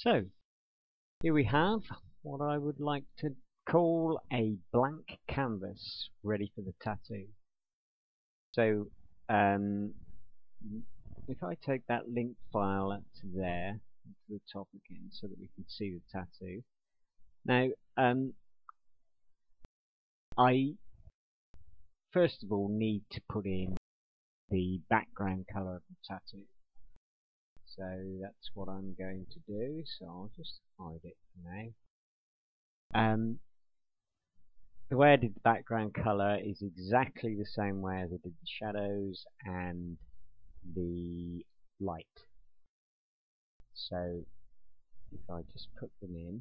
So, here we have what I would like to call a blank canvas ready for the tattoo. So, um, if I take that link file up to there, to the top again, so that we can see the tattoo. Now, um, I first of all need to put in the background color of the tattoo. So that's what I'm going to do. So I'll just hide it for now. Um, the way I did the background color is exactly the same way as I did the shadows and the light. So if I just put them in,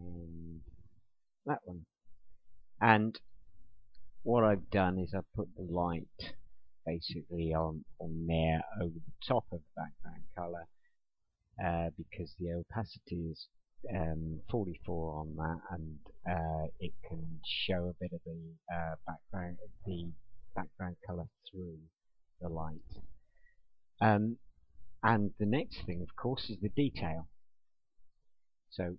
and that one. And what I've done is I've put the light basically on, on there over the top of the background color uh, because the opacity is um, 44 on that and uh, it can show a bit of the uh, background the background color through the light. Um, and the next thing of course is the detail. So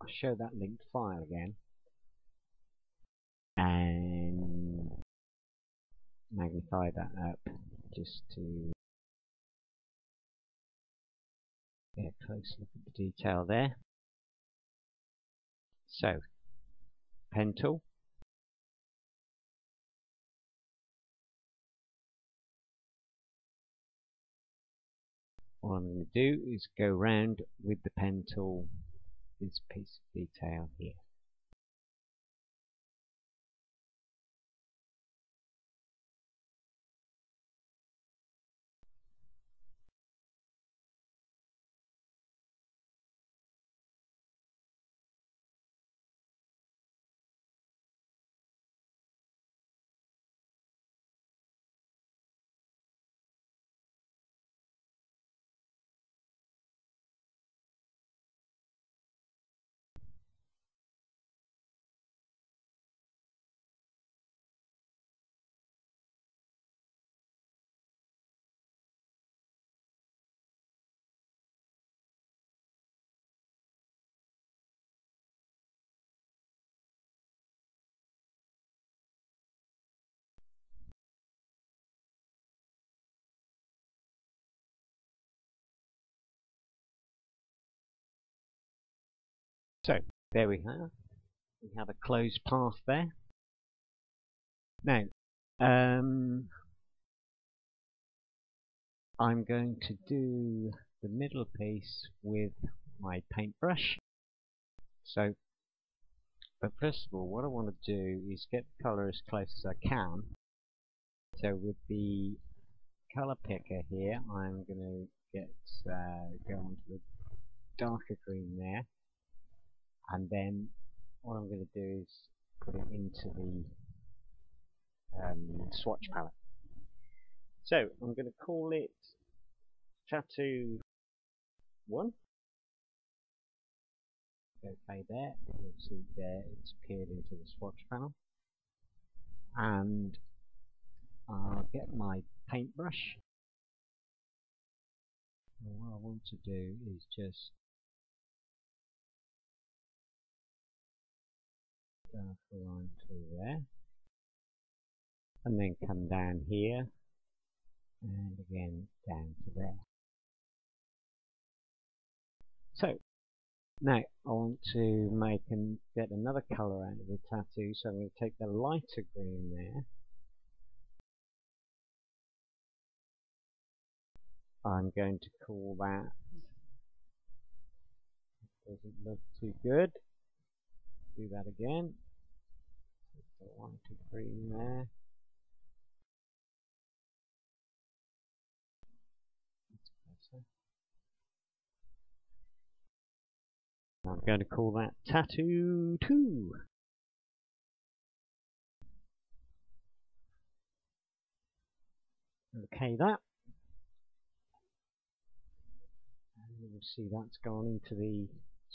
I'll show that linked file again and magnify that up just to get a close look at the detail there. So, pen tool. What I'm going to do is go round with the pen tool this piece of detail here. So, there we have. We have a closed path there. Now, um, I'm going to do the middle piece with my paintbrush. So, but first of all, what I want to do is get the colour as close as I can. So with the colour picker here, I'm going to get uh, go onto the darker green there and then what I'm going to do is put it into the um, swatch palette. So I'm going to call it Tattoo 1. Okay there, you'll see there it's appeared into the swatch panel. And I'll get my paintbrush. And what I want to do is just line through there. And then come down here. And again down to there. So now I want to make and get another colour out of the tattoo. So I'm going to take the lighter green there. I'm going to call that doesn't look too good. Do that again so one, two, three in there. I'm going to call that Tattoo 2. Okay, that. And you will see that's gone into the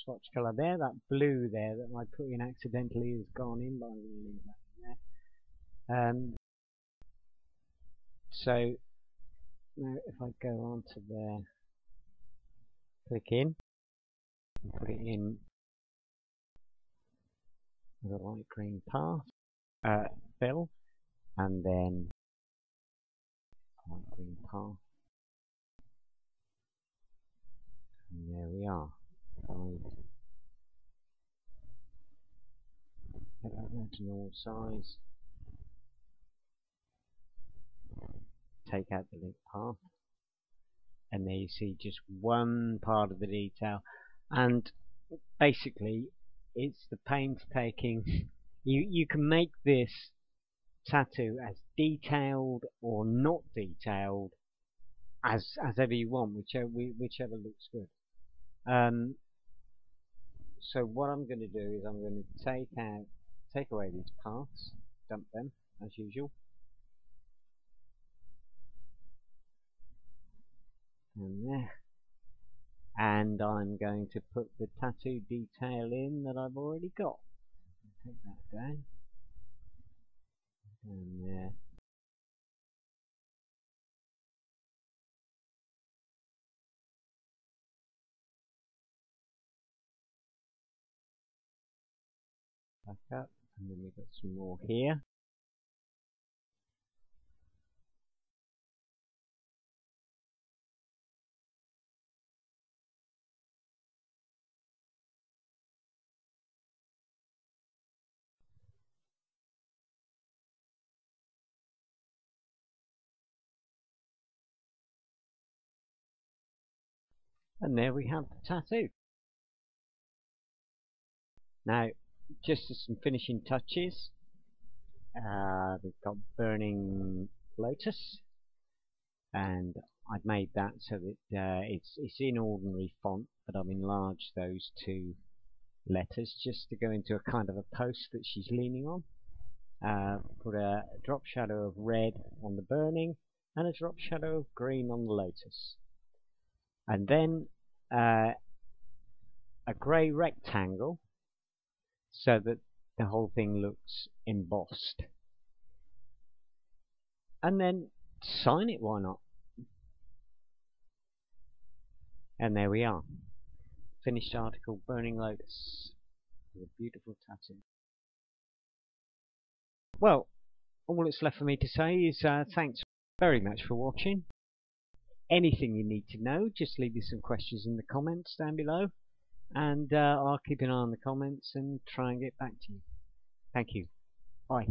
swatch colour there. That blue there that I put in accidentally has gone in, but I'm going to leave that in there. Um, So now if I go on to there, click in, put it in the light green path, uh, fill, and then light green path. And there we are. Get that to normal size. Take out the link path. And there you see just one part of the detail. And basically, it's the painstaking. You you can make this tattoo as detailed or not detailed as as ever you want, whichever whichever looks good. Um, so what I'm going to do is I'm going to take out, take away these parts, dump them as usual. And there. And I'm going to put the tattoo detail in that I've already got. Take that down. And there. And then we've got some more here And there we have the tattoo. Now, just some finishing touches. Uh, we've got Burning Lotus, and I've made that so that uh, it's it's in ordinary font, but I've enlarged those two letters just to go into a kind of a post that she's leaning on. Uh, put a drop shadow of red on the burning and a drop shadow of green on the lotus. And then uh, a grey rectangle so that the whole thing looks embossed. And then sign it, why not? And there we are. Finished article, Burning Lotus. With a beautiful tattoo. Well, all that's left for me to say is uh, thanks very much for watching. Anything you need to know, just leave me some questions in the comments down below and uh, I'll keep an eye on the comments and try and get back to you. Thank you. Bye.